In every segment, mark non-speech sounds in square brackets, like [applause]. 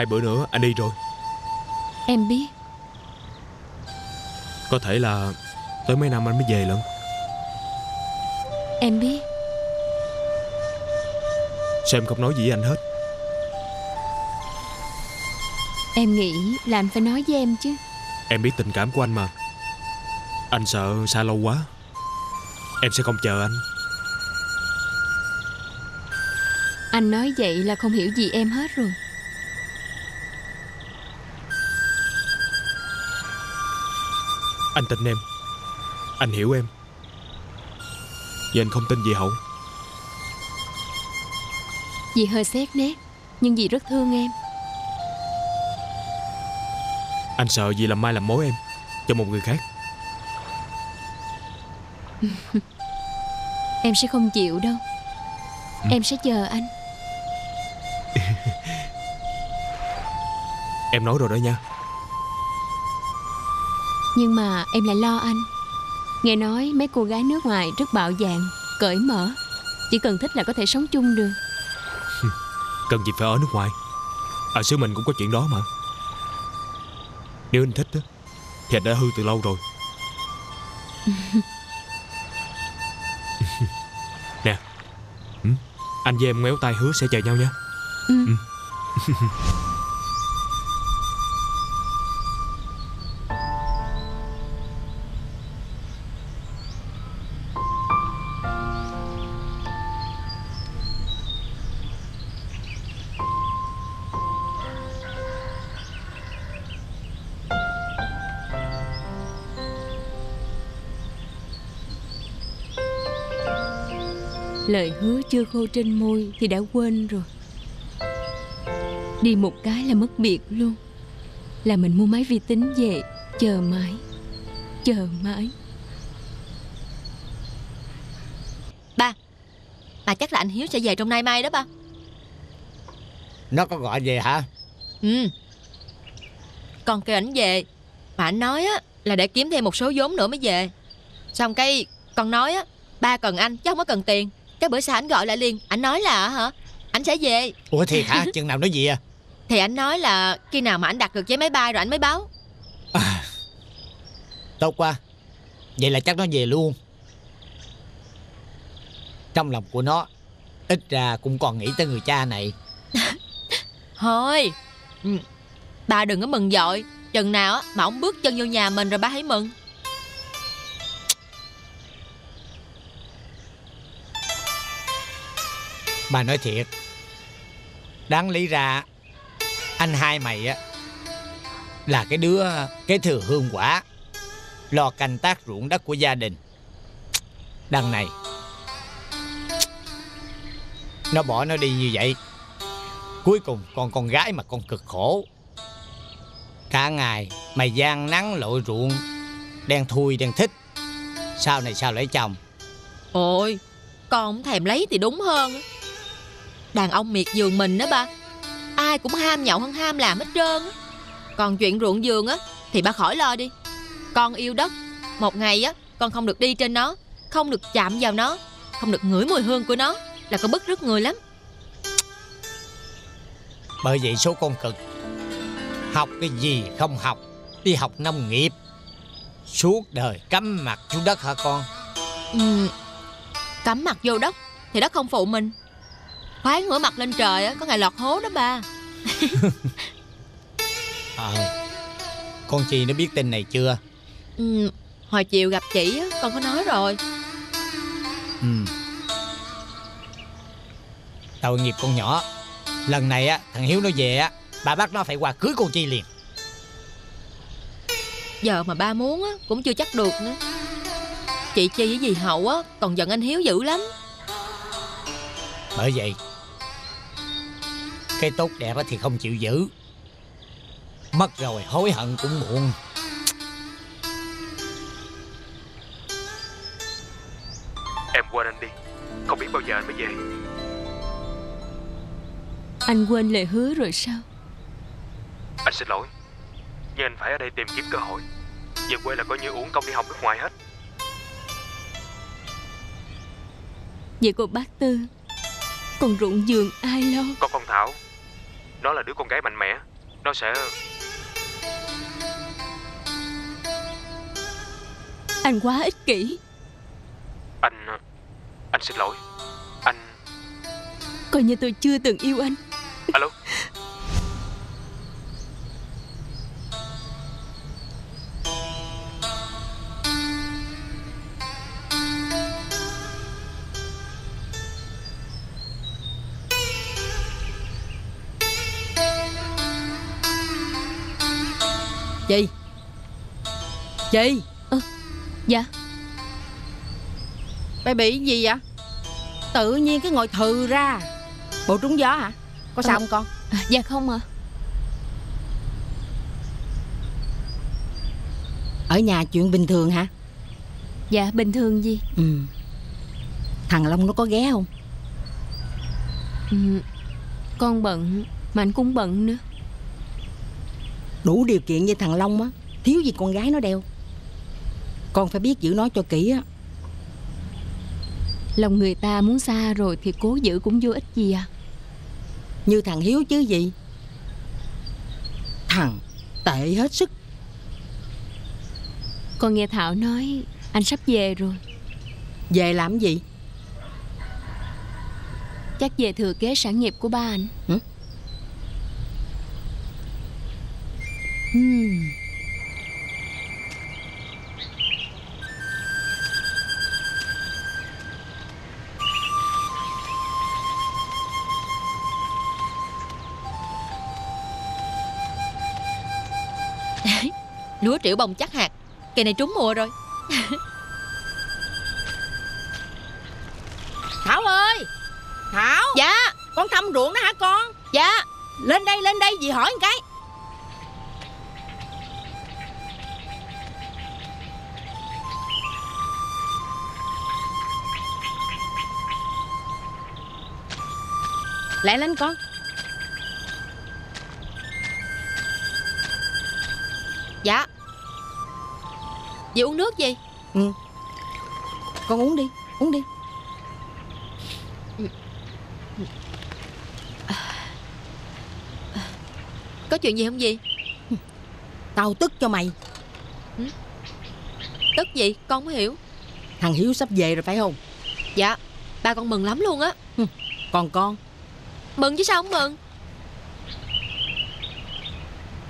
Hai bữa nữa anh đi rồi. Em biết. Có thể là Tới mấy năm anh mới về lận. Em biết. Sao em không nói gì với anh hết? Em nghĩ là anh phải nói với em chứ. Em biết tình cảm của anh mà. Anh sợ xa lâu quá. Em sẽ không chờ anh. Anh nói vậy là không hiểu gì em hết rồi Anh tin em. Anh hiểu em. Và anh không tin gì Hậu. Dì hơi xét nét Nhưng dì rất thương em. Anh sợ gì làm mai làm mối em Cho một người khác. Em sẽ không chịu đâu. Em sẽ chờ anh. [laughs] Em nói rồi đó nha Nhưng mà em lại lo anh. Nghe nói mấy cô gái nước ngoài rất bạo dạn Cởi mở. Chỉ cần thích là có thể sống chung được. [laughs] Cần gì phải ở nước ngoài? Ở xứ mình cũng có chuyện đó mà. Nếu anh thích Thì anh đã hư từ lâu rồi. [laughs] [laughs] Nè ừ, Anh với em ngoéo tay hứa sẽ chờ nhau nha. Ừ. Ừ. hứa chưa khô trên môi Thì đã quên rồi. Đi một cái là mất biệt luôn. Là mình mua máy vi tính về Chờ mãi Chờ mãi. Ba Mà chắc là anh Hiếu sẽ về trong nay mai đó ba. Nó có gọi về hả? Ừ. Con kêu ảnh về Mà ảnh nói á là để kiếm thêm một số vốn nữa mới về. Xong cái con nói á Ba cần anh chứ không có cần tiền Cái bữa sau ảnh gọi lại liền. Ảnh nói là hả? Ảnh sẽ về. Ủa thiệt hả? Chừng nào nói gì à? [laughs] Thì ảnh nói là khi nào mà ảnh đặt được vé máy bay rồi ảnh mới báo. Tốt quá. Vậy là chắc nó về luôn. Trong lòng của nó Ít ra cũng còn nghĩ tới người cha này. [laughs] Thôi. Ừ. Ba đừng có mừng dội. Chừng nào á mà ổng bước chân vô nhà mình rồi ba hãy mừng Bà nói thiệt. Đáng lý ra, Anh hai mày á, Là cái đứa, Cái thừa hương quả, Lo canh tác ruộng đất của gia đình. Đằng này, Nó bỏ nó đi như vậy, Cuối cùng còn con gái mà con cực khổ. Cả ngày Mày gian nắng lội ruộng, Đen thui đen thích Sau này sao lấy chồng? Ôi, Con không thèm lấy thì đúng hơn. Đàn ông miệt giường mình đó ba. Ai cũng ham nhậu hơn ham làm hết trơn á. Còn chuyện ruộng giường á Thì ba khỏi lo đi. Con yêu đất Một ngày á Con không được đi trên nó Không được chạm vào nó Không được ngửi mùi hương của nó Là con bức rứt người lắm. Bởi vậy số con cực Học cái gì không học Đi học nông nghiệp. Suốt đời cắm mặt xuống đất hả con? Ừ, Cắm mặt vô đất Thì đất không phụ mình Khoái ngửa mặt lên trời á Có ngày lọt hố đó ba. [laughs] Ờ Con Chi nó biết tin này chưa? Ừ, Hồi chiều gặp chị á Con có nói rồi. Ừ. Tội nghiệp con nhỏ. Lần này á thằng Hiếu nó về á Bà bắt nó phải qua cưới con Chi liền. Giờ mà ba muốn á Cũng chưa chắc được nữa. Chị Chi với dì Hậu á Còn giận anh Hiếu dữ lắm. Bởi vậy Cái tốt đẹp á thì không chịu giữ. Mất rồi hối hận cũng muộn. Em quên anh đi. Không biết bao giờ anh mới về. Anh quên lời hứa rồi sao? Anh xin lỗi. Nhưng anh phải ở đây tìm kiếm cơ hội. Về quê là coi như uổng công đi học nước ngoài hết. Vậy cô bác Tư Còn ruộng giường ai lo? Còn con Thảo Nó là đứa con gái mạnh mẽ. Nó sẽ Anh quá ích kỷ. Anh Anh xin lỗi. Anh Coi như tôi chưa từng yêu anh Chị Dạ. Bà bị gì vậy? Tự nhiên cái ngồi thừ ra. Bộ trúng gió hả? Có sao Ờ. không con? À, Dạ không ạ. Ở nhà chuyện bình thường hả? Dạ bình thường gì? Ừ. Thằng Long nó có ghé không? Ừ, Con bận Mà anh cũng bận nữa. Đủ điều kiện như thằng Long á Thiếu gì con gái nó đeo Con phải biết giữ nó cho kỹ á. Lòng người ta muốn xa rồi Thì cố giữ cũng vô ích gì à? Như thằng Hiếu chứ gì? Thằng tệ hết sức. Con nghe Thảo nói Anh sắp về rồi. Về làm gì? Chắc về thừa kế sản nghiệp của ba anh. Hmm. Triệu bông chắc hạt. Cây này trúng mùa rồi. [laughs] Thảo ơi! Thảo! Dạ. Con thăm ruộng đó hả con? Dạ. Lên đây lên đây dì hỏi một cái. Lại lên con Dì uống nước gì Con uống đi Uống đi. Có chuyện gì không gì? Tao tức cho mày. Tức gì? Con không hiểu. Thằng Hiếu sắp về rồi phải không? Dạ Ba con mừng lắm luôn á. Còn con? Mừng chứ sao không mừng?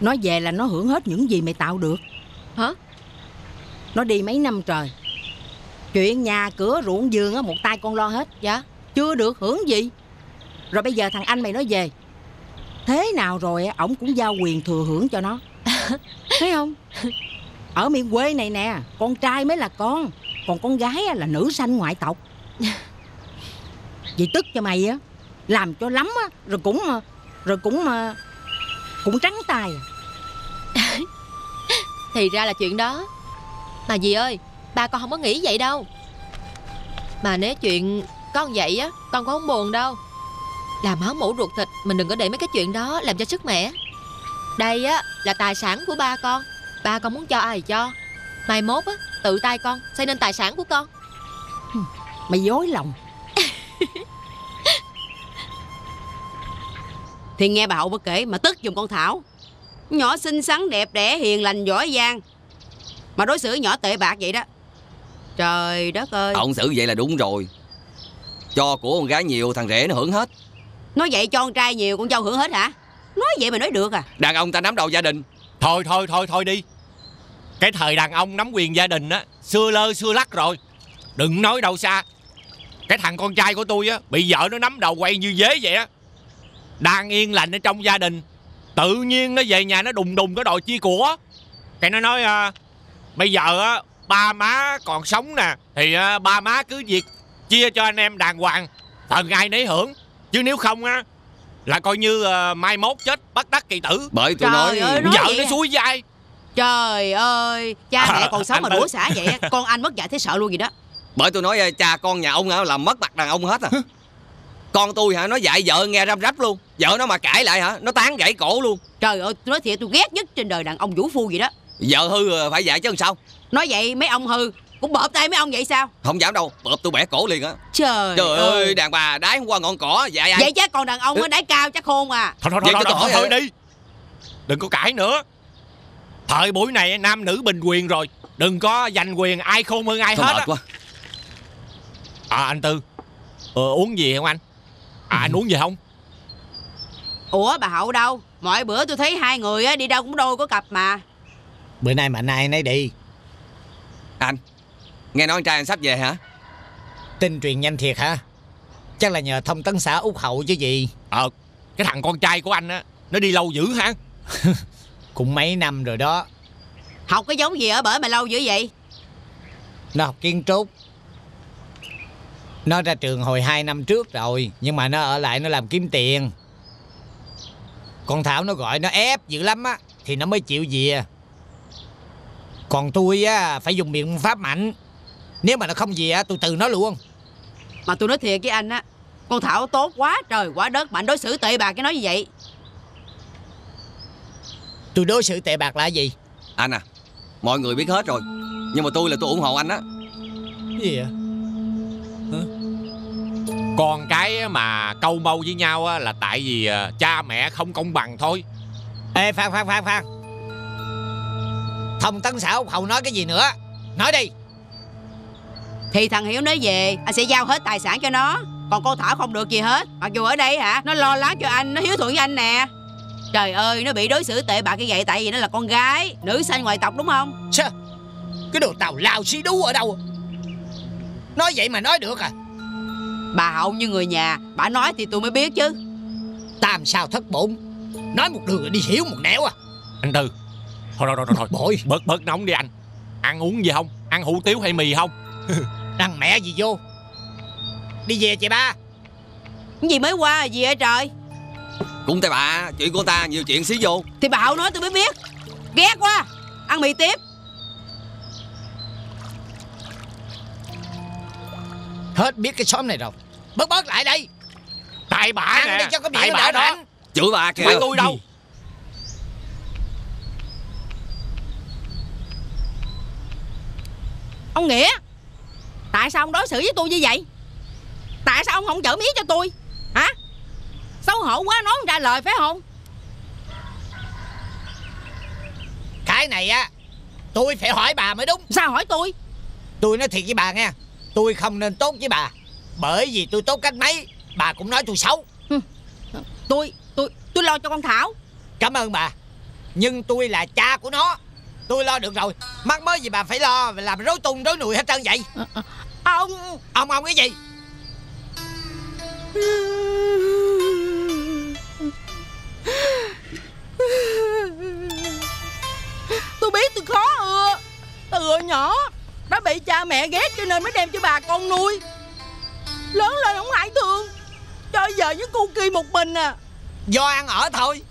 Nó về là nó hưởng hết những gì mày tạo được. Hả Nó đi mấy năm trời. Chuyện nhà cửa ruộng vườn á Một tay con lo hết Dạ. Chưa được hưởng gì. Rồi bây giờ thằng anh mày nó về. Thế nào rồi ổng cũng giao quyền thừa hưởng cho nó. [laughs] Thấy không? Ở miền quê này nè Con trai mới là con Còn con gái á, là nữ sanh ngoại tộc. Vậy tức cho mày á Làm cho lắm á Rồi cũng Rồi cũng Cũng trắng tay à. Thì ra là chuyện đó Mà dì ơi Ba con không có nghĩ vậy đâu. Mà nếu chuyện con vậy á Con cũng không buồn đâu. Làm máu mủ ruột thịt Mình đừng có để mấy cái chuyện đó làm cho sức mẻ. Đây á là tài sản của ba con. Ba con muốn cho ai thì cho. Mai mốt á Tự tay con xây nên tài sản của con. Mày dối lòng. Thì nghe bà hậu bà kể mà tức giùm con Thảo. Nhỏ xinh xắn đẹp đẽ hiền lành giỏi giang Mà đối xử nhỏ tệ bạc vậy đó. Trời đất ơi. Ông xử vậy là đúng rồi. Cho của con gái nhiều thằng rể nó hưởng hết. Nói vậy cho con trai nhiều con dâu hưởng hết hả? Nói vậy mà nói được à? Đàn ông ta nắm đầu gia đình. Thôi thôi thôi thôi đi. Cái thời đàn ông nắm quyền gia đình á Xưa lơ xưa lắc rồi. Đừng nói đâu xa. Cái thằng con trai của tôi á Bị vợ nó nắm đầu quay như dế vậy á. Đang yên lành ở trong gia đình Tự nhiên nó về nhà nó đùng đùng nó đòi chia của. Cái nó nói à, Bây giờ á Ba má còn sống nè Thì à, ba má cứ việc Chia cho anh em đàng hoàng Phần ai nấy hưởng. Chứ nếu không á Là coi như à, mai mốt chết bắt đắc kỳ tử. Bởi tôi Trời nói ơi, nói Vợ vậy nó à? suối dai Trời ơi Cha mẹ còn [laughs] sống mà đũa xả vậy á Con anh mất dạy thế sợ luôn vậy đó. Bởi tôi nói à, cha con nhà ông á làm mất mặt đàn ông hết à. [laughs] Con tôi hả nó dạy vợ nghe răm rắp luôn. Vợ nó mà cãi lại hả Nó tán gãy cổ luôn. Trời ơi tôi nói thiệt tôi ghét nhất trên đời đàn ông vũ phu vậy đó Vợ hư à, phải dạy chứ làm sao? Nói vậy mấy ông hư Cũng bợp tay mấy ông vậy sao? Không dám đâu Bợp tôi bẻ cổ liền á. Trời, Trời ơi. đàn bà đái không qua ngọn cỏ dạy ai? Vậy chắc còn đàn ông á đáy cao chắc khôn à. Thôi thôi Vậy thôi, thôi, thôi, thôi đi. Đừng có cãi nữa. Thời buổi này nam nữ bình quyền rồi. Đừng có giành quyền ai khôn hơn ai Thôi hết mệt á. quá. À anh Tư. Ờ, Uống gì không anh? À anh uống gì không? Ủa bà Hậu đâu? Mọi bữa tôi thấy hai người á, đi đâu cũng đôi có cặp mà Bữa nay mạnh ai nấy đi. Anh? Nghe nói anh trai anh sắp về hả? Tin truyền nhanh thiệt hả? Chắc là nhờ thông tấn xã Úc Hậu chứ gì. Ờ Cái thằng con trai của anh á Nó đi lâu dữ hả? [laughs] Cũng mấy năm rồi đó. Học cái giống gì ở bển mà lâu dữ vậy? Nó học kiến trúc. Nó ra trường hồi 2 năm trước rồi Nhưng mà nó ở lại nó làm kiếm tiền. Con Thảo nó gọi nó ép dữ lắm á Thì nó mới chịu về Còn tôi á Phải dùng biện pháp mạnh. Nếu mà nó không về á Tôi từ nó luôn. Mà tôi nói thiệt với anh á Con Thảo tốt quá trời quá đất Mà anh đối xử tệ bạc cái nói như vậy. Tôi đối xử tệ bạc là gì? Anh à Mọi người biết hết rồi. Nhưng mà tôi là tôi ủng hộ anh á. Gì vậy? Con cái mà câu mâu với nhau á, là tại vì à, cha mẹ không công bằng thôi. Ê Phan Phan Phan Phan Thông tấn xã Úc Hậu nói cái gì nữa? Nói đi. Thì thằng Hiếu nói về Anh sẽ giao hết tài sản cho nó. Còn con Thảo không được gì hết. Mặc dù ở đây hả Nó lo lắng cho anh Nó hiếu thuận với anh nè. Trời ơi nó bị đối xử tệ bạc như vậy Tại vì nó là con gái Nữ sanh ngoại tộc đúng không? Sao Cái đồ tàu lao xí đú ở đâu? Nói vậy mà nói được à? Bà Hậu như người nhà Bà nói thì tôi mới biết chứ. Tam sao thất bổn. Nói một đường rồi đi hiểu một nẻo à. Anh Tư Thôi thôi thôi thôi, thôi. Bội Bớt bớt nóng đi anh. Ăn uống gì không? Ăn hủ tiếu hay mì không? [laughs] Đằng mẹ gì vô? Đi về chị ba. Cái gì mới qua gì vậy trời? Cũng tại bà Chuyện của ta nhiều chuyện xí vô. Thì bà Hậu nói tôi mới biết. Ghét quá. Ăn mì tiếp. Hết biết cái xóm này rồi. Bớt bớt lại đây. Tại bà Ăn nè. đi cho có Tại miệng bà đỡ đó Chửi bà kìa. Phải tôi đâu Ông Nghĩa Tại sao ông đối xử với tôi như vậy? Tại sao ông không chở mía cho tôi? Hả? Xấu hổ quá nói không ra lời phải không? Cái này á Tôi phải hỏi bà mới đúng. Sao hỏi tôi? Tôi nói thiệt với bà nghe Tôi không nên tốt với bà. Bởi vì tôi tốt cách mấy Bà cũng nói tôi xấu. Tôi tôi tôi lo cho con Thảo. Cảm ơn bà Nhưng tôi là cha của nó Tôi lo được rồi. Mắc mới gì bà phải lo Làm rối tung rối nùi hết trơn vậy. Ông Ông ông cái gì? Tôi biết tôi khó ưa. Từ hồi nhỏ Đã bị cha mẹ ghét cho nên mới đem cho bà con nuôi. Lớn lên không ai thương. Cho giờ với cu kỳ một mình à. Do ăn ở thôi. [laughs]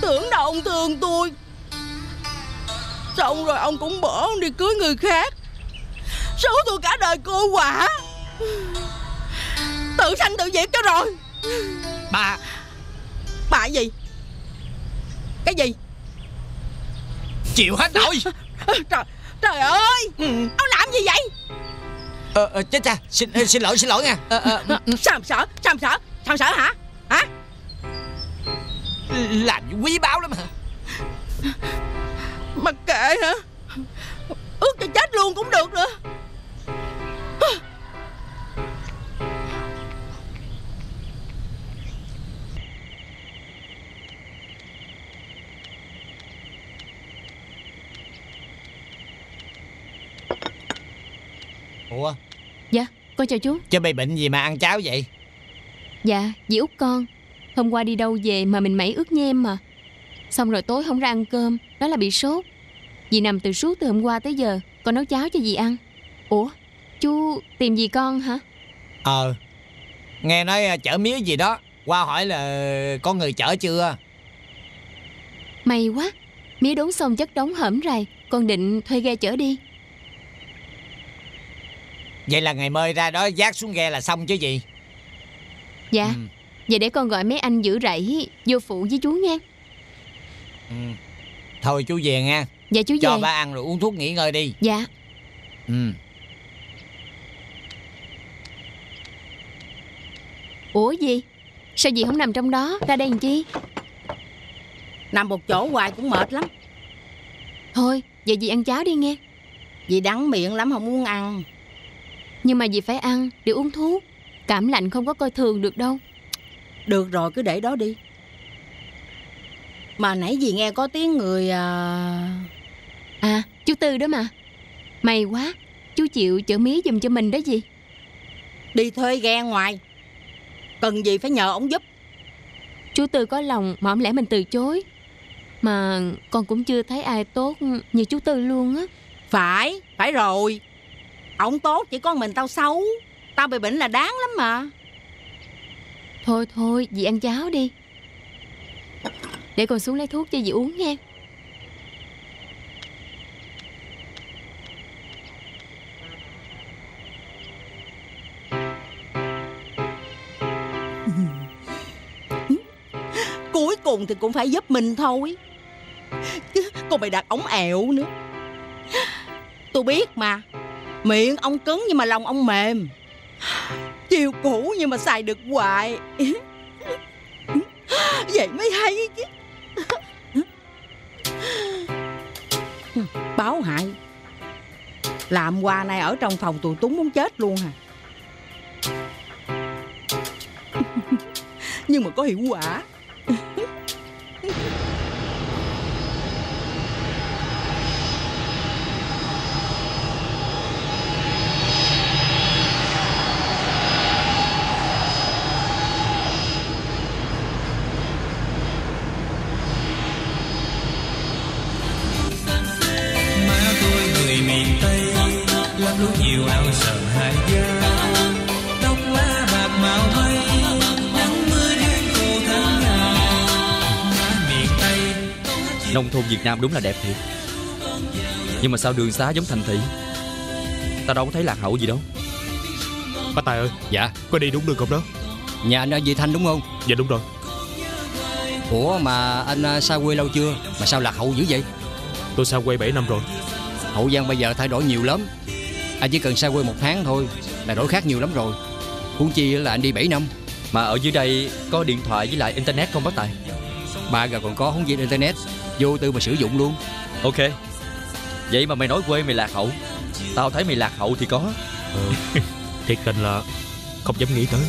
Tưởng đâu ông thương tôi Xong rồi ông cũng bỏ ông đi cưới người khác. Số tôi cả đời cô quả. Tự sanh tự diệt cho rồi. Bà. Bà gì? Cái gì? Chịu hết nổi. [laughs] Trời, trời ơi. Ông làm gì vậy? Ờ, ờ, Chết cha. Xin, ờ, xin lỗi xin lỗi nha. Ờ, ờ, Sao mà sợ? Sao mà sợ? Sao mà sợ hả? Hả? Làm quý báu lắm hả Mặc kệ hả? Ước cho chết luôn cũng được nữa. Ủa? Dạ con chào chú. Chứ bị bệnh gì mà ăn cháo vậy? Dạ dì út con. Hôm qua đi đâu về mà mình mẩy ướt nhem mà. Xong rồi tối không ra ăn cơm Đó là bị sốt Dì nằm từ suốt từ hôm qua tới giờ Con nấu cháo cho dì ăn. Ủa chú tìm gì con hả? Ờ Nghe nói ờ, chở mía gì đó Qua hỏi là có người chở chưa? May quá Mía đốn xong chất đống hởm rày Con định thuê ghe chở đi. Vậy là ngày mơi ra đó Giác xuống ghe là xong chứ gì Dạ Ừ. Vậy để con gọi mấy anh giữ rẫy Vô phụ với chú nghe. Ừ. Thôi chú về nha Dạ chú Cho về. ba ăn rồi uống thuốc nghỉ ngơi đi. Dạ. Ừ. Ủa gì? Sao dì không nằm trong đó? Ra đây làm chi? Nằm một chỗ hoài cũng mệt lắm. Thôi vậy dì ăn cháo đi nghe. Dì đắng miệng lắm không muốn ăn. Nhưng mà dì phải ăn để uống thuốc. Cảm lạnh không có coi thường được đâu. Được rồi cứ để đó đi. Mà nãy dì nghe có tiếng người à... À chú Tư đó mà. May quá Chú chịu chở mía giùm cho mình đó gì Đi thuê ghe ngoài. Cần gì phải nhờ ông giúp. Chú Tư có lòng mà không lẽ mình từ chối. Mà con cũng chưa thấy ai tốt như chú Tư luôn á. Phải, phải rồi. Ông tốt chỉ có mình tao xấu. Tao bị bệnh là đáng lắm mà. Thôi thôi dì ăn cháo đi. Để con xuống lấy thuốc cho dì uống nha cùng thì cũng phải giúp mình thôi. Chứ Còn mày đặt ống ẹo nữa. Tôi biết mà. Miệng ông cứng nhưng mà lòng ông mềm. Chiều cũ nhưng mà xài được hoài. Vậy mới hay chứ. Báo hại. Làm quà này ở trong phòng tụi túng muốn chết luôn hả? Nhưng mà có hiệu quả. Việt Nam đúng là đẹp thiệt. Nhưng mà sao đường xá giống thành thị? Ta đâu có thấy lạc hậu gì đâu. Bác Tài ơi. Dạ. Có đi đúng đường không đó? Nhà anh ở Vị Thanh đúng không? Dạ đúng rồi. Ủa mà anh à, xa quê lâu chưa? Mà sao lạc hậu dữ vậy? Tôi xa quê 7 năm rồi. Hậu Giang bây giờ thay đổi nhiều lắm. Anh chỉ cần xa quê một tháng thôi Là đổi khác nhiều lắm rồi. Huống chi là anh đi 7 năm. Mà ở dưới đây có điện thoại với lại internet không bác Tài? Ba gà còn có không gì internet Vô tư mà sử dụng luôn. Ok. Vậy mà mày nói quê mày lạc hậu Tao thấy mày lạc hậu thì có. Ừ. [laughs] Thiệt tình là Không dám nghĩ tới.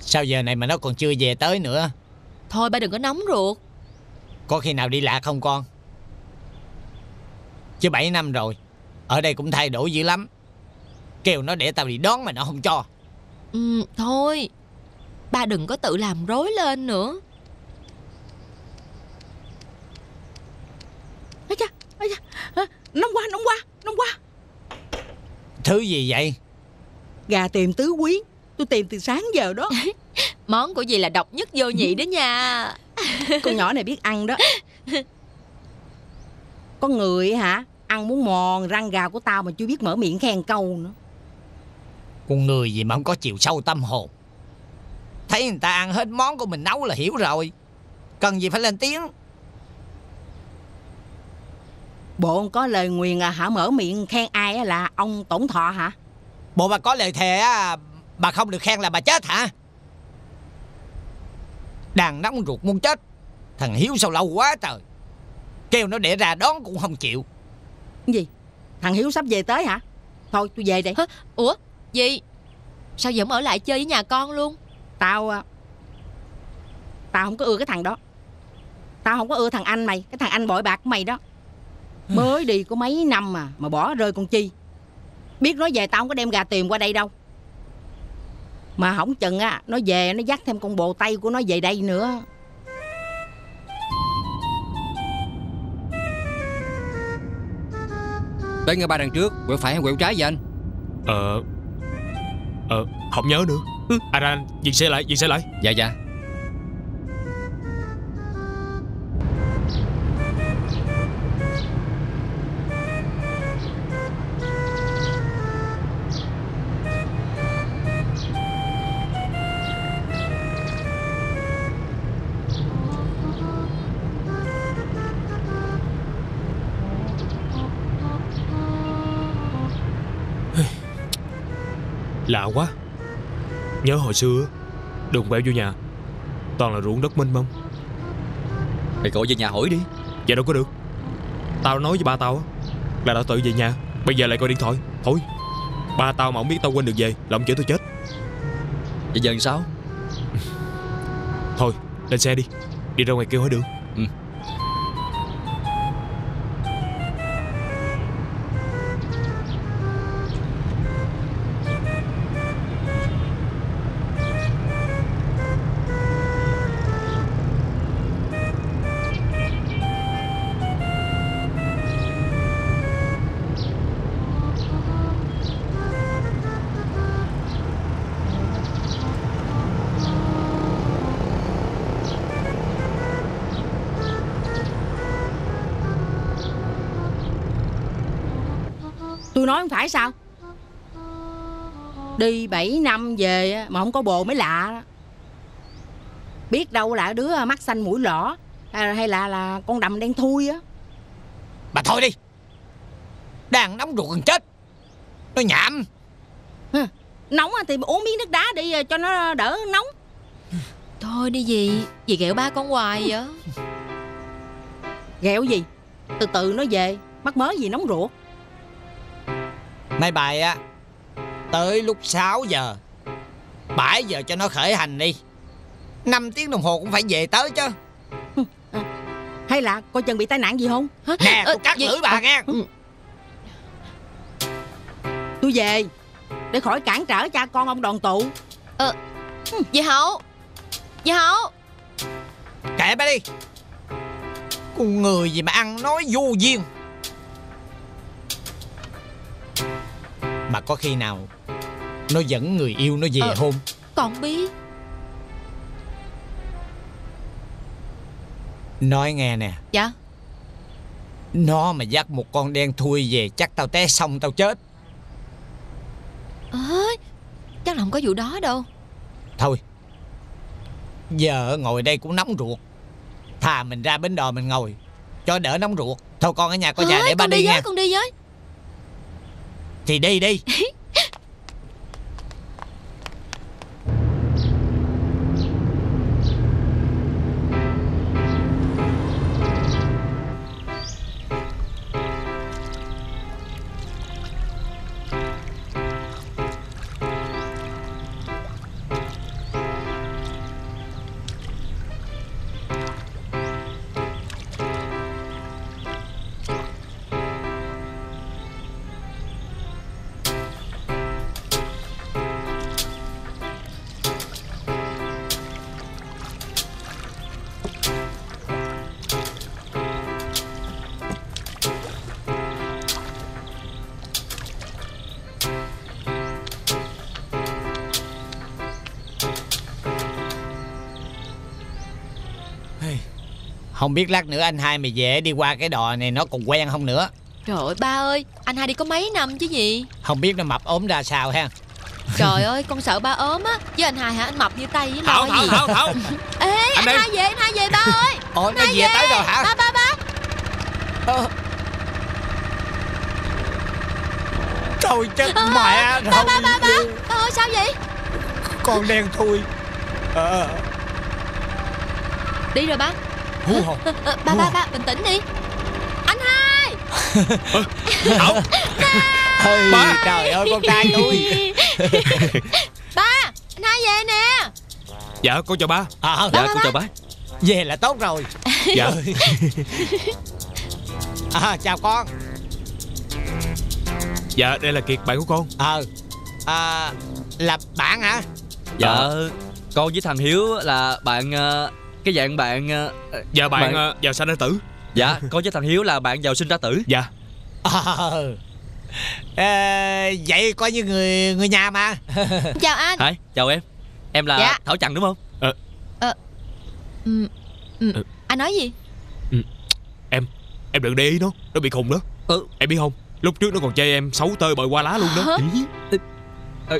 Sao giờ này mà nó còn chưa về tới nữa? Thôi ba đừng có nóng ruột. Có khi nào đi lạc không con? Chứ 7 năm rồi Ở đây cũng thay đổi dữ lắm. Kêu nó để tao đi đón mà nó không cho. Ừ, Thôi. Ba đừng có tự làm rối lên nữa. Ây cha, ây cha, à, nóng quá, nóng quá, nóng quá. Thứ gì vậy? Gà tìm tứ quý. Tôi tìm từ sáng giờ đó. [laughs] Món của dì là độc nhất vô nhị đó nha. Con nhỏ này biết ăn đó. [laughs] Có người hả Ăn muốn mòn răng gà của tao mà chưa biết mở miệng khen câu nữa. Con người gì mà không có chiều sâu tâm hồn. Thấy người ta ăn hết món của mình nấu là hiểu rồi. Cần gì phải lên tiếng. Bộ có lời nguyền à, hả? Mở miệng khen ai á là ông tổn thọ hả? Bộ bà có lời thề á Bà không được khen là bà chết hả? Đàn nóng ruột muốn chết Thằng Hiếu sao lâu quá trời. Kêu nó để ra đón cũng không chịu Gì? Thằng Hiếu sắp về tới hả? Thôi tôi về đây Hả? Ủa? Dì Sao vẫn ở lại chơi với nhà con luôn? Tao à, Tao không có ưa cái thằng đó. Tao không có ưa thằng anh mày Cái thằng anh bội bạc của mày đó. Mới đi có mấy năm mà Mà bỏ rơi con Chi. Biết nói về tao không có đem gà tiền qua đây đâu. Mà không chừng á Nó về nó dắt thêm con bồ tay của nó về đây nữa Tới ngay ba đằng trước Quẹo phải hay quẹo trái vậy anh? Ờ Ờ Không nhớ nữa. À ra dừng xe lại Dừng xe lại. Dạ dạ Lạ quá. Nhớ hồi xưa Đường quẹo vô nhà. Toàn là ruộng đất mênh mông. Mày gọi về nhà hỏi đi. Dạ đâu có được. Tao nói với ba tao Là tao tự về nhà Bây giờ lại coi điện thoại. Thôi Ba tao mà không biết tao quên được về Là ông chửi tôi chết. Vậy giờ làm sao? Thôi lên xe đi Đi ra ngoài kêu hỏi đường phải sao? Đi 7 năm về á, mà không có bồ mới lạ đó. Biết đâu là đứa mắt xanh mũi lỏ hay hay là là con đầm đen thui á. Bà thôi đi. Đang nóng ruột gần chết. Nó nhảm. Nóng thì uống miếng nước đá đi ờ, cho nó đỡ nóng. Thôi đi dì Dì ghẹo ba con hoài vậy? Ghẹo gì? Từ từ nó về Mắc mớ gì nóng ruột Mấy bài á Tới lúc 6 giờ 7 giờ cho nó khởi hành đi. 5 tiếng đồng hồ cũng phải về tới chứ. [laughs] Hay là coi chừng bị tai nạn gì không? Nè Ờ, tôi cắt lưỡi bà nghe. Tôi về Để khỏi cản trở cha con ông đoàn tụ. Dì Hậu Dì Hậu Kệ bà đi. Con người gì mà ăn nói vô duyên Mà có khi nào Nó dẫn người yêu nó về Ờ. hôn? Con biết Nói nghe nè. Dạ. Nó mà dắt một con đen thui về Chắc tao té xong tao chết. Ơi Chắc là không có vụ đó đâu. Thôi Giờ ngồi đây cũng nóng ruột. Thà mình ra bến đò mình ngồi Cho đỡ nóng ruột. Thôi con ở nhà có nhà Ơi, để ba đi đi nha. với con đi với thì đi đi. [laughs] Không biết lát nữa anh hai mày về đi qua cái đò này nó còn quen không nữa. Trời ơi ba ơi Anh hai đi có mấy năm chứ gì? Không biết nó mập ốm ra sao ha. Trời ơi con sợ ba ốm á. Với anh hai hả anh mập như tay với lo gì Thảo Thảo Ê anh, đây. hai về anh hai về ba ơi. Ồ nó về tới rồi hả? Ba ba ba. Ờ. Trời chết Ờ, mẹ Ba ba ba ba. Ba ơi sao vậy? Con đen thui. Ờ. Đi rồi ba Hú hồn Ờ, ờ, Ba ba ba bình tĩnh đi. Anh hai! Ê, [laughs] Ba. Trời ơi con trai tôi. [laughs] Ba Anh hai về nè. Dạ con chào ba. À, Dạ con chào bác Về là tốt rồi. [laughs] Dạ. À, Chào con. Dạ đây là Kiệt bạn của con. Ờ à, Là bạn hả? Dạ. Con với thằng Hiếu là bạn ờ, Cái dạng bạn ờ, Dạ bạn, Bạn- ờ, giàu sanh ra tử. Dạ con với thằng Hiếu là bạn giàu sinh ra tử. Dạ. [laughs] Ờ Ê, Vậy coi như người người nhà mà. [laughs] Chào anh. Hả? Chào em. Em là Dạ. Thảo Trần đúng không? Ừ, ừ. Ừ. Anh nói gì? Em đừng để ý nó Nó bị khùng đó. Ừ. Em biết không? Lúc trước nó còn chơi em xấu tơi bời qua lá luôn đó. Hả? Ý.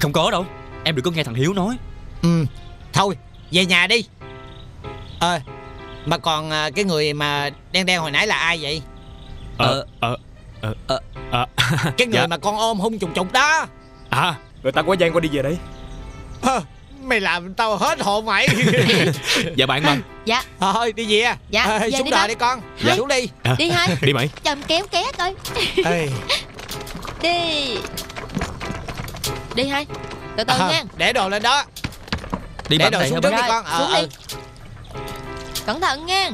Không có đâu. Em đừng có nghe thằng Hiếu nói. Ừ. Thôi về nhà đi Ờ Mà còn à, cái người mà đen đen hồi nãy là ai vậy? Ờ Ờ. Ờ. Ờ Ờ. [laughs] Cái người Dạ. mà con ôm hung trùng trục đó. À Rồi tao có gian qua đi về đây Ờ, Mày làm tao hết hồn mày. [laughs] Dạ bạn mà. Dạ. Thôi đi về. Dạ, Ờ, về Xuống đi đò ba. đi con. Dạ. Xuống đi. Đi hai Đi mày. Chồng kéo ké coi [laughs] Ê, Đi. Đi hai Từ từ ờ, nha. Để đồ lên đó. Đi Để đồ này xuống trước đi con. Ờ, xuống ờ. đi Cẩn thận nha.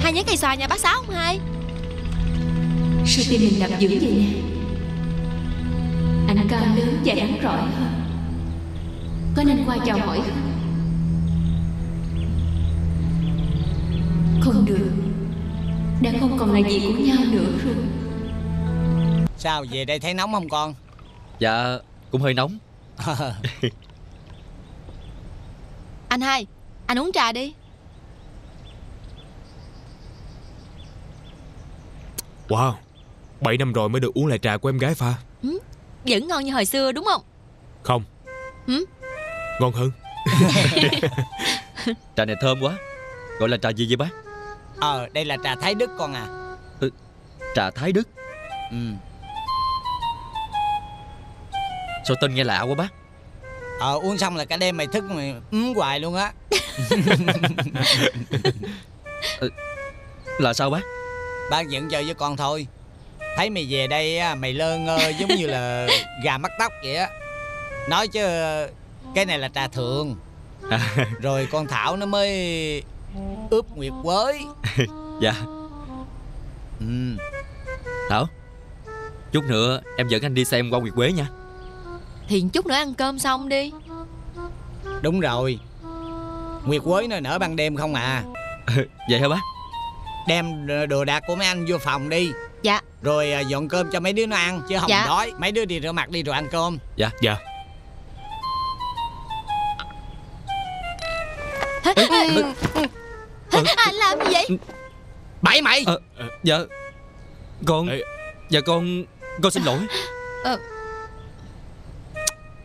Hai nhớ cây xoài nhà bác Sáu không hai? Sao tim mình đập dữ vậy nè. Anh cao lớn và đáng rỏi hơn. Có nên qua chào hỏi không? Không được. Đã không còn là gì của nhau nữa rồi. Sao về đây thấy nóng không con? Dạ cũng hơi nóng. [laughs] Anh hai Anh uống trà đi. Wow 7 năm rồi mới được uống lại trà của em gái pha. Vẫn ngon như hồi xưa đúng không? Không. Hử? Ngon hơn. [laughs] Trà này thơm quá. Gọi là trà gì vậy bác? Ờ đây là trà Thái Đức con à. Trà Thái Đức. Ừ. Sao tên nghe lạ quá bác? Ờ uống xong là cả đêm mày thức mày ấm hoài luôn á. [laughs] Là sao bác? Ban giận chơi với con thôi. Thấy mày về đây á, mày lơ ngơ giống như là gà mắc tóc vậy á. Nói chứ cái này là trà thượng à, [laughs] Rồi con Thảo nó mới ướp nguyệt quới [laughs] Dạ. Ừ. Thảo Chút nữa em dẫn anh đi xem qua Nguyệt Quế nha. Thì chút nữa ăn cơm xong đi. Đúng rồi. Nguyệt quới nó nở ban đêm không à? [laughs] Vậy hả bác? Đem đồ đạc của mấy anh vô phòng đi. Dạ. Rồi à, dọn cơm cho mấy đứa nó ăn Chứ không Dạ. đói. Mấy đứa đi rửa mặt đi rồi ăn cơm. Dạ Anh làm gì vậy? Bậy mày. Ờ, Dạ. Con. Dạ con Con xin lỗi.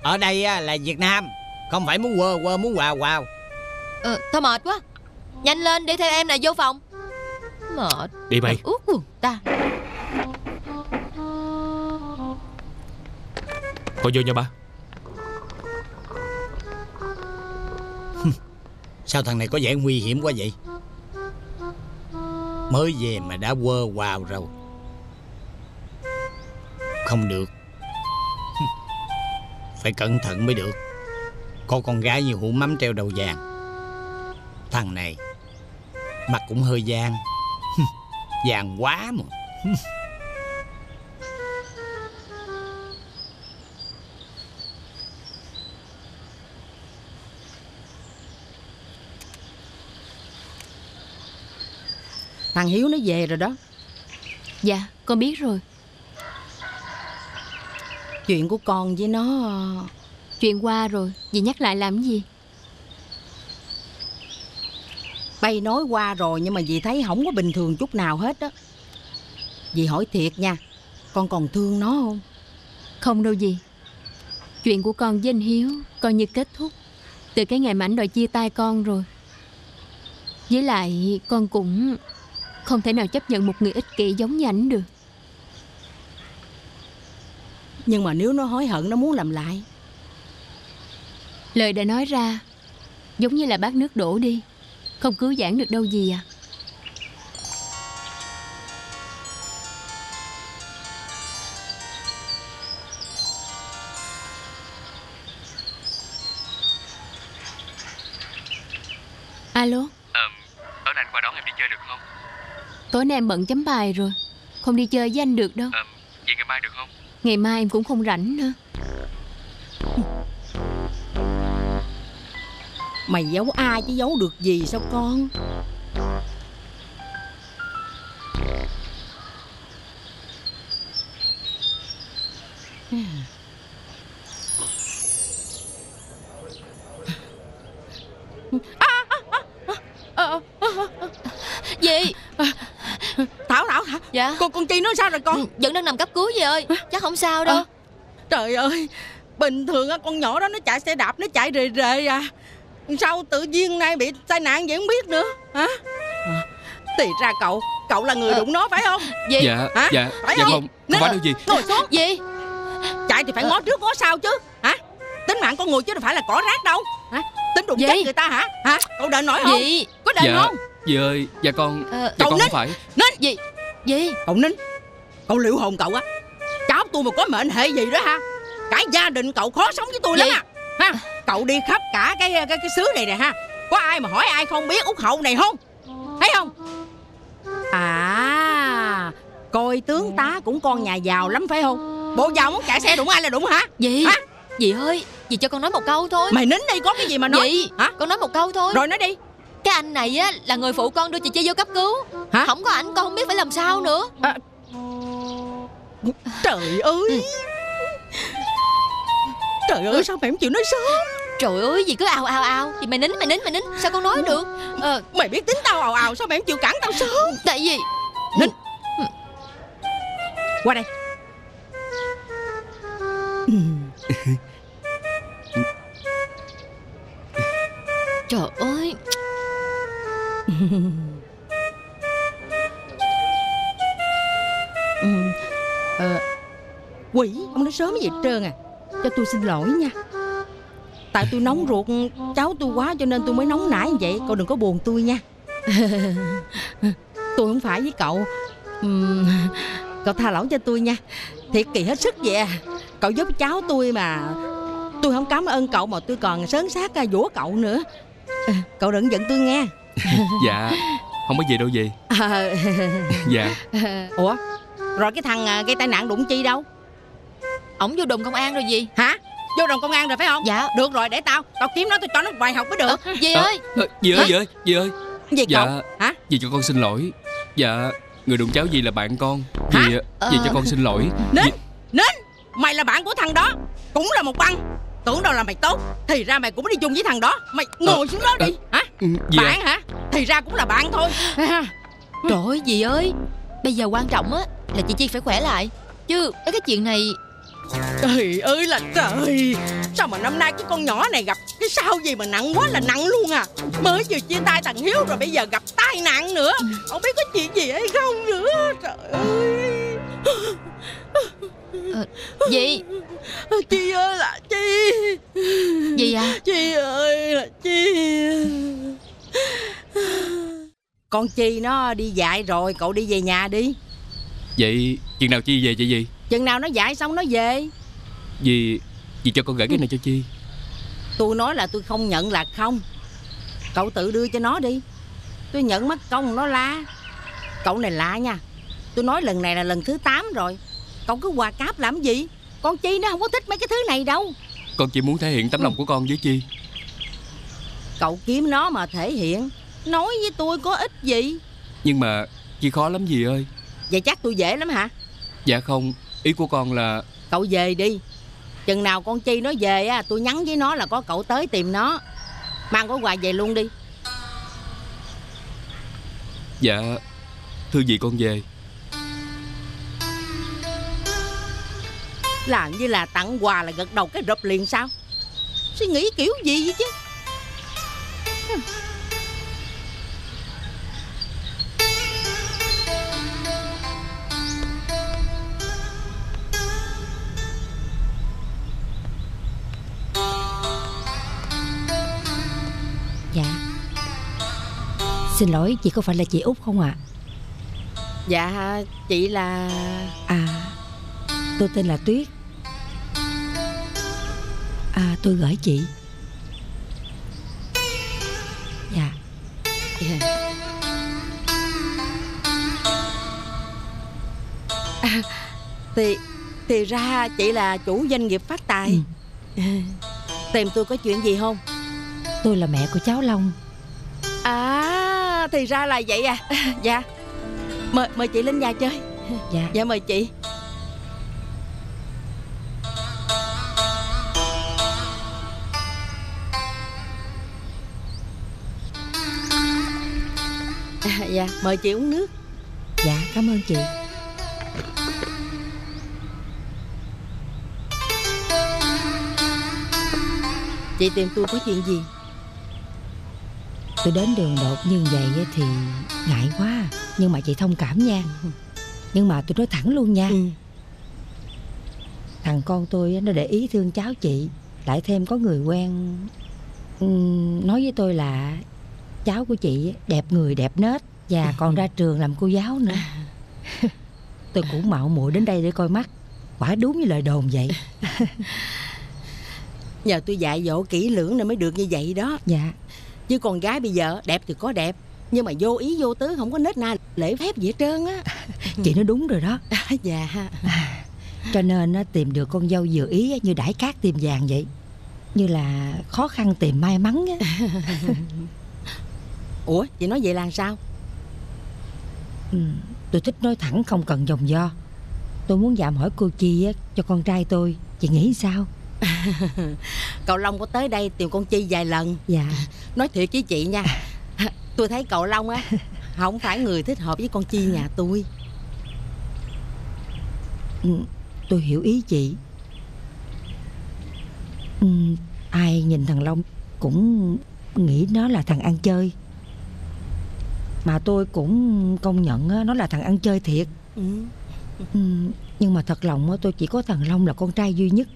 Ở đây á, là Việt Nam. Không phải muốn quơ quơ muốn quào quào ờ, Thôi mệt quá. Nhanh lên đi theo em nè vô phòng. Mệt. Đi mày. Út quần ta. Con vô nha ba Sao thằng này có vẻ nguy hiểm quá vậy? Mới về mà đã quơ quào rồi. Không được. [laughs] Phải cẩn thận mới được. Có con gái như hũ mắm treo đầu vàng. Thằng này, Mặt cũng hơi vàng. [laughs] Vàng quá mà. [laughs] Thằng Hiếu nó về rồi đó. Dạ con biết rồi. Chuyện của con với nó Chuyện qua rồi Dì nhắc lại làm gì? Bay nói qua rồi Nhưng mà dì thấy không có bình thường chút nào hết á. Dì hỏi thiệt nha Con còn thương nó không? Không đâu gì Chuyện của con với anh Hiếu Coi như kết thúc. Từ cái ngày mà ảnh đòi chia tay con rồi. Với lại con cũng Không thể nào chấp nhận một người ích kỷ giống như ảnh được. Nhưng mà nếu nó hối hận nó muốn làm lại. Lời đã nói ra Giống như là bát nước đổ đi. Không cứu giãn được đâu gì à. Alo Tối nay anh qua đón em đi chơi được không Tối nay em bận chấm bài rồi. Không đi chơi với anh được đâu. Vậy ngày mai được không? Ngày mai em cũng không rảnh nữa. Mày giấu ai chứ giấu được gì sao con? Gì Dạ? Con con Chi nó sao rồi con? Vẫn đang nằm cấp cứu dì ơi? Chắc không sao đâu. Ờ, Trời ơi Bình thường á con nhỏ đó nó chạy xe đạp Nó chạy rề rề à. Sao tự nhiên nay bị tai nạn vậy không biết nữa? Hả? À, Thì ra cậu Cậu là người Ờ. đụng nó phải không? Dì Dạ Hả? Dạ. Phải Dạ không? không Không Nên- phải đâu gì. Ngồi xuống. Dì Chạy thì phải ngó trước ngó sau chứ. Hả? Tính mạng con người chứ đâu phải là cỏ rác đâu. Hả? Tính đụng Gì? chết người ta hả? Hả? Cậu đền nổi không? Dì Có đền Dạ không? Dì ơi Dạ con Ờ, Dạ cậu con nín. không phải Dì Dì Cậu nín. Cậu liệu hồn cậu á. Cháu tôi mà có mệnh hệ gì đó ha? Cả gia đình cậu khó sống với tôi lắm Gì? à. Ha Cậu đi khắp cả cái cái, cái xứ này nè ha. Có ai mà hỏi ai không biết út hậu này không? Thấy không? À Coi tướng tá cũng con nhà giàu lắm phải không? Bộ giàu muốn chạy xe đụng ai là đụng hả? Dì Hả? Dì ơi Dì cho con nói một câu thôi. Mày nín đi có cái gì mà nói? Dì Hả? Con nói một câu thôi. Rồi nói đi Cái anh này á là người phụ con đưa chị Chi vô cấp cứu. Hả? Không có ảnh con không biết phải làm sao nữa. Trời ơi. Trời ơi sao mày không chịu nói sớm? Trời ơi dì cứ ào ào ào. Thì mày nín mày nín mày nín. Sao con nói được? Ờ. Mày biết tính tao ào ào sao mày không chịu cản tao sớm? Tại vì Qua đây. Trời ừ. ờ, Quỷ ông nói sớm gì hết trơn à. Cho tôi xin lỗi nha. Tại tôi nóng ruột cháu tôi quá cho nên tôi mới nóng nảy như vậy. Cậu đừng có buồn tôi nha. [laughs] Tôi không phải với cậu. Cậu tha lỗi cho tôi nha. Thiệt kỳ hết sức vậy à. Cậu giúp cháu tôi mà. Tôi không cảm ơn cậu mà tôi còn sớn sát à, vũa cậu nữa. Ờ, cậu đừng giận tôi nghe. [laughs] Dạ Không có gì đâu gì à, [laughs] Dạ. Ủa Rồi cái thằng à, gây tai nạn đụng chi đâu? Ổng vô đồn công an rồi gì Hả? Vô đồn công an rồi phải không? Dạ. Được rồi để tao Tao kiếm nó tôi cho nó bài học mới được. Ờ, Dì Ờ, ơi. ờ, Dì ơi dì ơi Dì ơi. Gì Dạ cậu? Hả? Dì cho con xin lỗi. Dạ Người đụng cháu dì là bạn con. Dì Hả? Dì cho Ờ. con xin lỗi. Nín Dì- Nín Mày là bạn của thằng đó Cũng là một băng Tưởng đâu là mày tốt Thì ra mày cũng đi chung với thằng đó. Mày ngồi xuống đó đi. Hả? Ừ, à, Bạn hả? Thì ra cũng là bạn thôi. Ha. Trời ơi dì ơi. Bây giờ quan trọng á Là chị Chi phải khỏe lại. Chứ cái cái chuyện này Trời ơi là trời. Sao mà năm nay cái con nhỏ này gặp Cái sao gì mà nặng quá là nặng luôn à. Mới vừa chia tay thằng Hiếu rồi bây giờ gặp tai nạn nữa. Không biết có chuyện gì hay không nữa. Trời ơi Dì Chi ơi là Chi Gì à Chi ơi là Chi Con Chi nó đi dạy rồi Cậu đi về nhà đi. Vậy chừng nào Chi về vậy gì? Chừng nào nó dạy xong nó về. Dì Dì cho con gửi cái này cho Chi. Tôi nói là tôi không nhận là không. Cậu tự đưa cho nó đi. Tôi nhận mất công nó la. Cậu này lạ nha. Tôi nói lần này là lần thứ 8 rồi Cậu cứ quà cáp làm gì? Con Chi nó không có thích mấy cái thứ này đâu. Con chỉ muốn thể hiện tấm lòng của con với Chi. Cậu kiếm nó mà thể hiện. Nói với tôi có ích gì? Nhưng mà Chi khó lắm dì ơi. Vậy chắc tôi dễ lắm hả? Dạ không Ý của con là Cậu về đi. Chừng nào con Chi nó về á Tôi nhắn với nó là có cậu tới tìm nó. Mang gói quà về luôn đi. Dạ Thưa dì con về Làm như là tặng quà là gật đầu cái rụp liền sao? Suy nghĩ kiểu gì vậy chứ? Dạ. Xin lỗi chị có phải là chị Út không ạ? Dạ chị là à? Tôi tên là Tuyết. À tôi gửi chị. Dạ. À, Thì Thì ra chị là chủ doanh nghiệp phát tài. Tìm tôi có chuyện gì không? Tôi là mẹ của cháu Long. À thì ra là vậy à. Dạ. Mời, mời chị lên nhà chơi. Dạ. Dạ mời chị dạ. Mời chị uống nước. Dạ cảm ơn chị. Chị tìm tôi có chuyện gì? Tôi đến đường đột như vậy thì ngại quá Nhưng mà chị thông cảm nha. Nhưng mà tôi nói thẳng luôn nha. Ừ. Thằng con tôi nó để ý thương cháu chị. Lại thêm có người quen ừ, Nói với tôi là Cháu của chị đẹp người đẹp nết. [laughs] Và còn ra trường làm cô giáo nữa. [laughs] Tôi cũng mạo muội đến đây để coi mắt. Quả đúng như lời đồn vậy. [laughs] Nhờ tôi dạy dỗ kỹ lưỡng nên mới được như vậy đó. Dạ. Chứ con gái bây giờ đẹp thì có đẹp Nhưng mà vô ý vô tứ không có nết na lễ phép gì hết trơn á. Chị nói đúng rồi đó. Dạ. Cho nên á, tìm được con dâu vừa ý á, như đãi cát tìm vàng vậy. Như là khó khăn tìm may mắn á. Ủa chị nói vậy là sao ừ, Tôi thích nói thẳng không cần vòng do. Tôi muốn dạm hỏi cô Chi á, cho con trai tôi. Chị nghĩ sao? [laughs] Cậu Long có tới đây tìm con Chi vài lần. Dạ. [laughs] Nói thiệt với chị nha. [laughs] Tôi thấy cậu Long á Không phải người thích hợp với con Chi nhà tôi. Ừ, Tôi hiểu ý chị. Ừ, Ai nhìn thằng Long Cũng nghĩ nó là thằng ăn chơi Mà tôi cũng công nhận á, nó là thằng ăn chơi thiệt. Ừ. Ừ, nhưng mà thật lòng á, tôi chỉ có thằng Long là con trai duy nhất.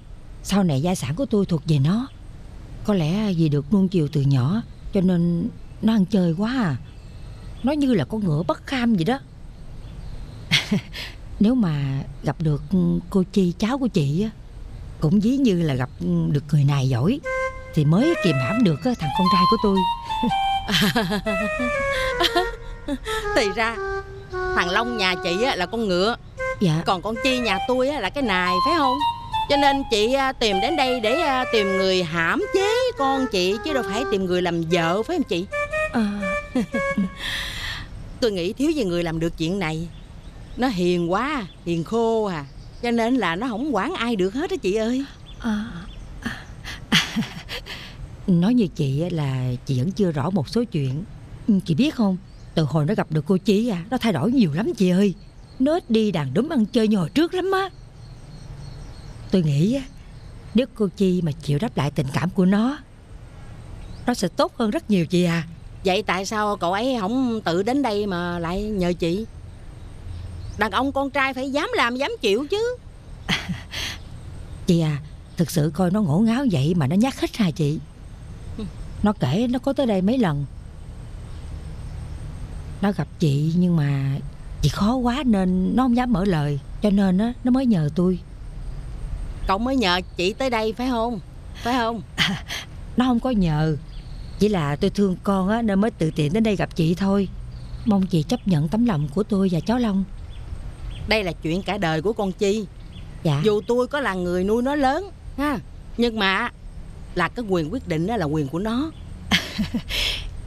Sau này gia sản của tôi thuộc về nó. Có lẽ vì được nuông chiều từ nhỏ Cho nên nó ăn chơi quá à. Nó như là con ngựa bất kham vậy đó. [laughs] Nếu mà gặp được cô Chi cháu của chị á Cũng ví như là gặp được người này giỏi Thì mới kìm hãm được thằng con trai của tôi [laughs] Thì ra Thằng Long nhà chị á, là con ngựa. Dạ. Còn con Chi nhà tôi á, là cái nài phải không? Cho nên chị à, tìm đến đây để à, tìm người hãm chế con chị Chứ đâu phải tìm người làm vợ phải không chị? À... [laughs] Tôi nghĩ thiếu gì người làm được chuyện này. Nó hiền quá Hiền khô à. Cho nên là nó không quản ai được hết á chị ơi. À... Nói như chị á, là chị vẫn chưa rõ một số chuyện. Chị biết không Từ hồi nó gặp được cô Chí à Nó thay đổi nhiều lắm chị ơi. Nết đi đàn đúm ăn chơi như hồi trước lắm á. Tôi nghĩ á Nếu cô Chi mà chịu đáp lại tình cảm của nó Nó sẽ tốt hơn rất nhiều chị à. Vậy tại sao cậu ấy không tự đến đây mà lại nhờ chị? Đàn ông con trai phải dám làm dám chịu chứ. Chị à Thực sự coi nó ngổ ngáo vậy mà nó nhát hết hả chị? Nó kể nó có tới đây mấy lần Nó gặp chị nhưng mà Chị khó quá nên nó không dám mở lời. Cho nên á nó mới nhờ tôi. Cậu mới nhờ chị tới đây phải không? Phải không? Nó không có nhờ. Chỉ là tôi thương con á nên mới tự tiện đến đây gặp chị thôi. Mong chị chấp nhận tấm lòng của tôi và cháu Long. Đây là chuyện cả đời của con Chi. Dạ. Dù tôi có là người nuôi nó lớn ha Nhưng mà Là cái quyền quyết định đó là quyền của nó [laughs]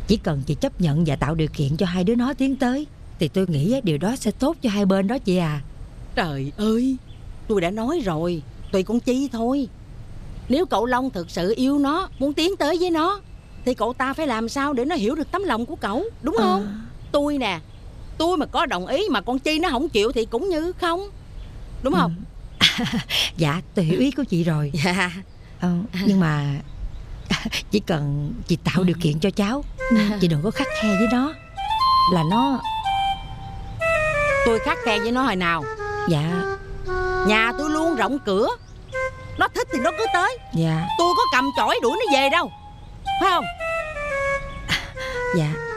Chỉ cần chị chấp nhận và tạo điều kiện cho hai đứa nó tiến tới Thì tôi nghĩ điều đó sẽ tốt cho hai bên đó chị à. Trời ơi Tôi đã nói rồi Tùy con Chi thôi. Nếu cậu Long thực sự yêu nó Muốn tiến tới với nó Thì cậu ta phải làm sao để nó hiểu được tấm lòng của cậu Đúng không? À. Tôi nè Tôi mà có đồng ý mà con Chi nó không chịu Thì cũng như không Đúng không? [laughs] Dạ tôi hiểu ý của chị rồi. Dạ. Ờ, Nhưng mà [laughs] Chỉ cần chị tạo điều kiện cho cháu. Chị đừng có khắc khe với nó. Là nó Tôi khắc khe với nó hồi nào? Dạ. Nhà tôi luôn rộng cửa. Nó thích thì nó cứ tới. Dạ. Tôi có cầm chổi đuổi nó về đâu. Phải không? Dạ